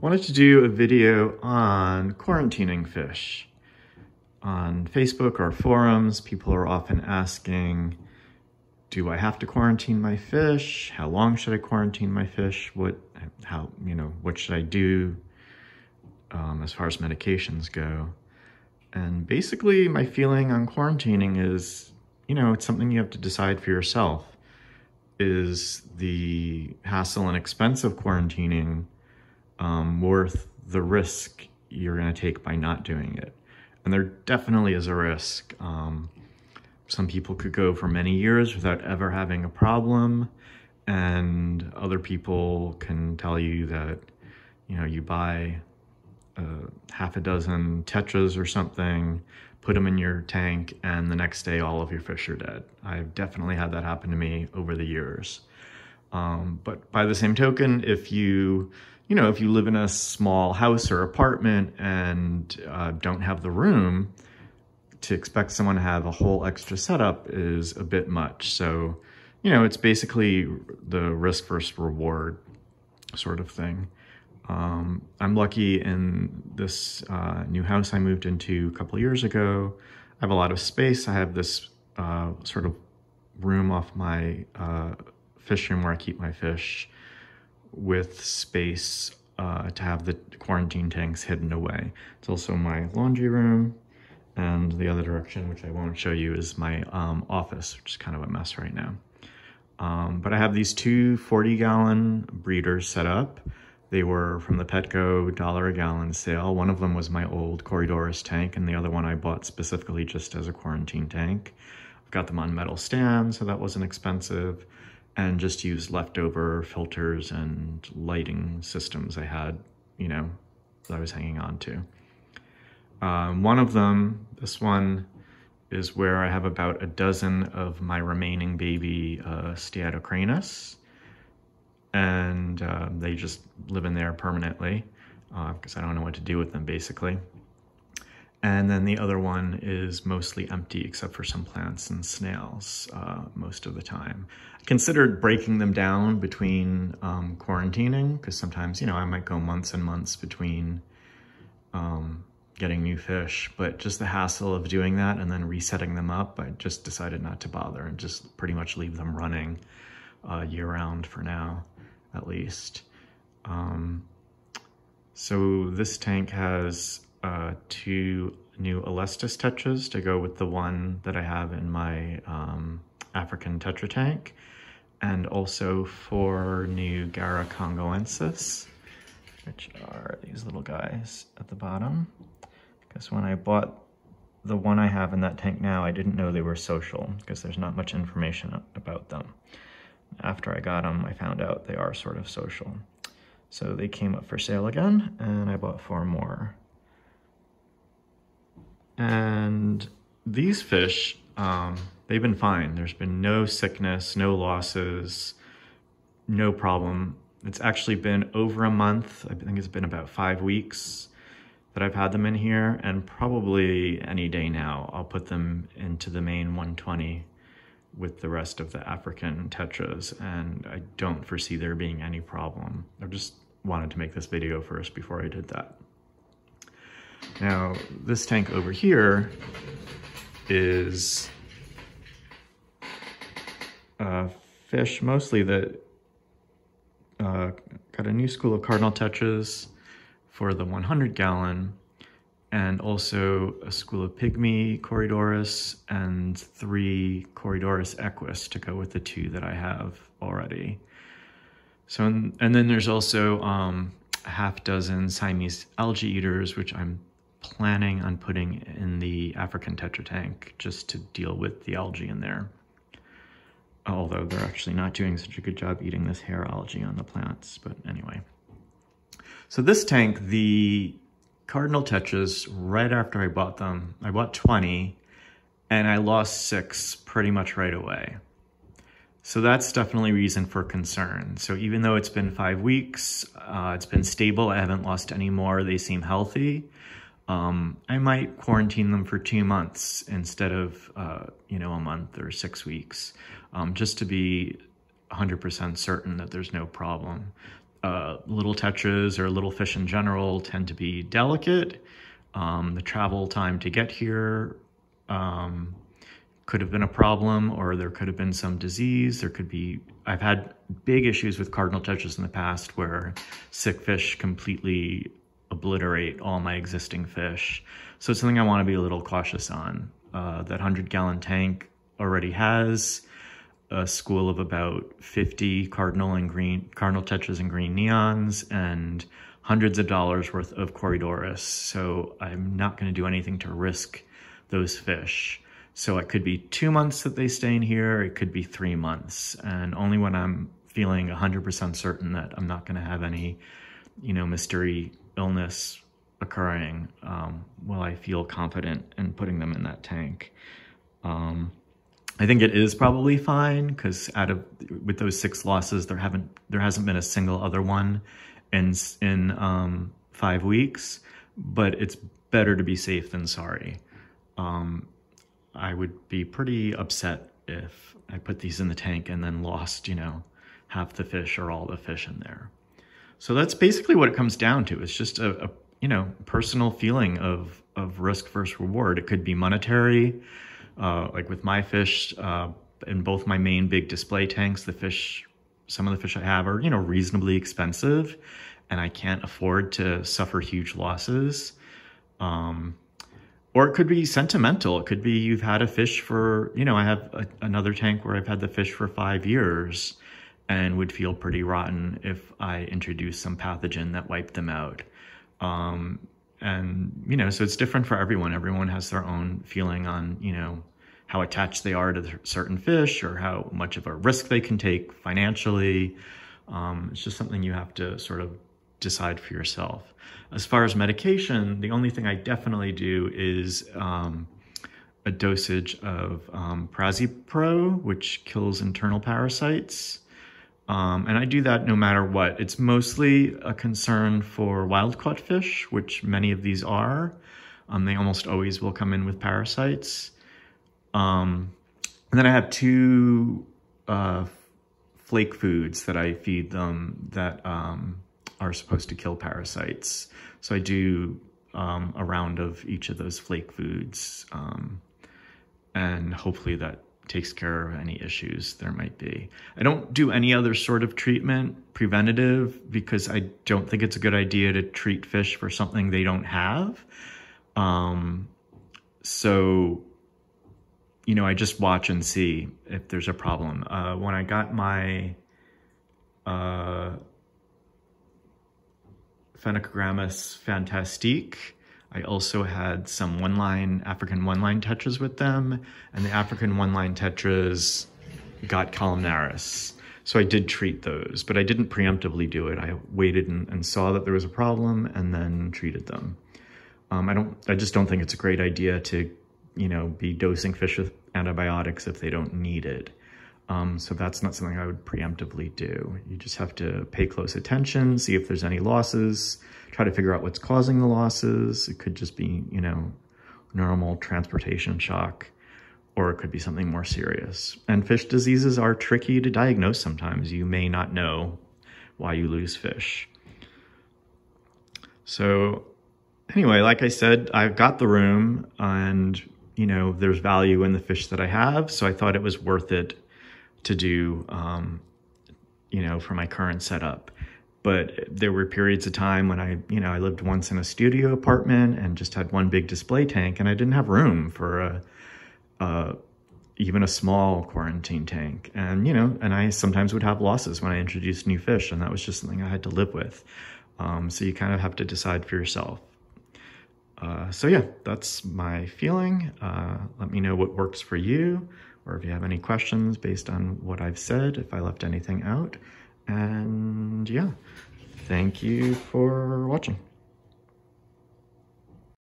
wanted to do a video on quarantining fish. On Facebook or forums, people are often asking, do I have to quarantine my fish? How long should I quarantine my fish? What, how, you know, what should I do um, as far as medications go? And basically my feeling on quarantining is, you know, it's something you have to decide for yourself. Is the hassle and expense of quarantining um, worth the risk you're going to take by not doing it. And there definitely is a risk. Um, some people could go for many years without ever having a problem. And other people can tell you that, you know, you buy uh, half a dozen tetras or something, put them in your tank, and the next day all of your fish are dead. I've definitely had that happen to me over the years. Um, but by the same token, if you you know, if you live in a small house or apartment and uh, don't have the room, to expect someone to have a whole extra setup is a bit much. So, you know, it's basically the risk versus reward sort of thing. Um, I'm lucky in this uh, new house I moved into a couple years ago. I have a lot of space. I have this uh, sort of room off my uh, fish room where I keep my fish with space uh, to have the quarantine tanks hidden away. It's also my laundry room, and the other direction, which I won't show you, is my um, office, which is kind of a mess right now. Um, but I have these two 40 gallon breeders set up. They were from the Petco dollar a gallon sale. One of them was my old Corydoras tank, and the other one I bought specifically just as a quarantine tank. I've got them on metal stands, so that wasn't expensive and just use leftover filters and lighting systems I had, you know, that I was hanging on to. Um, one of them, this one, is where I have about a dozen of my remaining baby uh, Steatocranus, and uh, they just live in there permanently because uh, I don't know what to do with them, basically. And then the other one is mostly empty except for some plants and snails uh, most of the time. I considered breaking them down between um, quarantining because sometimes, you know, I might go months and months between um, getting new fish, but just the hassle of doing that and then resetting them up, I just decided not to bother and just pretty much leave them running uh, year round for now, at least. Um, so this tank has uh, two new Alestes tetras to go with the one that I have in my um, African tetra tank, and also four new Gara congoensis, which are these little guys at the bottom. Because when I bought the one I have in that tank now, I didn't know they were social because there's not much information about them. After I got them, I found out they are sort of social. So they came up for sale again, and I bought four more. And these fish, um, they've been fine. There's been no sickness, no losses, no problem. It's actually been over a month. I think it's been about five weeks that I've had them in here and probably any day now I'll put them into the main 120 with the rest of the African tetras and I don't foresee there being any problem. I just wanted to make this video first before I did that. Now, this tank over here is uh, fish mostly that uh, got a new school of cardinal tetras for the 100 gallon and also a school of pygmy Corydoras and three Corydoras equus to go with the two that I have already. So, and then there's also um, half dozen Siamese algae eaters, which I'm planning on putting in the African Tetra tank just to deal with the algae in there. Although they're actually not doing such a good job eating this hair algae on the plants, but anyway. So this tank, the Cardinal Tetras, right after I bought them, I bought 20 and I lost six pretty much right away. So that's definitely reason for concern. So even though it's been five weeks, uh, it's been stable, I haven't lost any more, they seem healthy um, I might quarantine them for two months instead of, uh, you know, a month or six weeks, um, just to be 100% certain that there's no problem. uh, little tetras or little fish in general tend to be delicate. Um, the travel time to get here um, could have been a problem, or there could have been some disease. There could be, I've had big issues with cardinal tetras in the past where sick fish completely obliterate all my existing fish. So it's something I want to be a little cautious on. Uh, that 100 gallon tank already has a school of about 50 cardinal and green cardinal tetras and green neons and hundreds of dollars worth of Corydoras. So I'm not going to do anything to risk those fish. So it could be two months that they stay in here. It could be three months. And only when I'm feeling 100% certain that I'm not going to have any, you know, mystery illness occurring um, will I feel confident in putting them in that tank. Um, I think it is probably fine because out of with those six losses, there haven't there hasn't been a single other one in in um, five weeks. But it's better to be safe than sorry. Um, I would be pretty upset if I put these in the tank and then lost, you know, half the fish or all the fish in there. So that's basically what it comes down to. It's just a, a you know personal feeling of of risk versus reward. It could be monetary uh, like with my fish, uh, in both my main big display tanks, the fish, some of the fish I have are, you know, reasonably expensive and I can't afford to suffer huge losses. Um, or it could be sentimental. It could be you've had a fish for, you know, I have a, another tank where I've had the fish for five years and would feel pretty rotten if I introduced some pathogen that wiped them out. Um, and you know so it's different for everyone everyone has their own feeling on you know how attached they are to certain fish or how much of a risk they can take financially um, it's just something you have to sort of decide for yourself as far as medication the only thing i definitely do is um, a dosage of um, PraziPro, which kills internal parasites um, and I do that no matter what. It's mostly a concern for wild caught fish, which many of these are. Um, they almost always will come in with parasites. Um, and then I have two uh, flake foods that I feed them that um, are supposed to kill parasites. So I do um, a round of each of those flake foods. Um, and hopefully that takes care of any issues there might be. I don't do any other sort of treatment preventative because I don't think it's a good idea to treat fish for something they don't have. Um, so, you know, I just watch and see if there's a problem. Uh, when I got my uh, Phenacogrammus fantastique, I also had some one-line, African one-line tetras with them, and the African one-line tetras got columnaris. So I did treat those, but I didn't preemptively do it. I waited and, and saw that there was a problem and then treated them. Um, I don't. I just don't think it's a great idea to, you know, be dosing fish with antibiotics if they don't need it. Um, so that's not something I would preemptively do. You just have to pay close attention, see if there's any losses, try to figure out what's causing the losses. It could just be, you know, normal transportation shock, or it could be something more serious. And fish diseases are tricky to diagnose sometimes. You may not know why you lose fish. So anyway, like I said, I've got the room and, you know, there's value in the fish that I have. So I thought it was worth it to do, um, you know, for my current setup. But there were periods of time when I, you know, I lived once in a studio apartment and just had one big display tank and I didn't have room for a, a even a small quarantine tank. And, you know, and I sometimes would have losses when I introduced new fish and that was just something I had to live with. Um, so you kind of have to decide for yourself. Uh, so yeah, that's my feeling. Uh, let me know what works for you or if you have any questions based on what I've said, if I left anything out. And yeah, thank you for watching.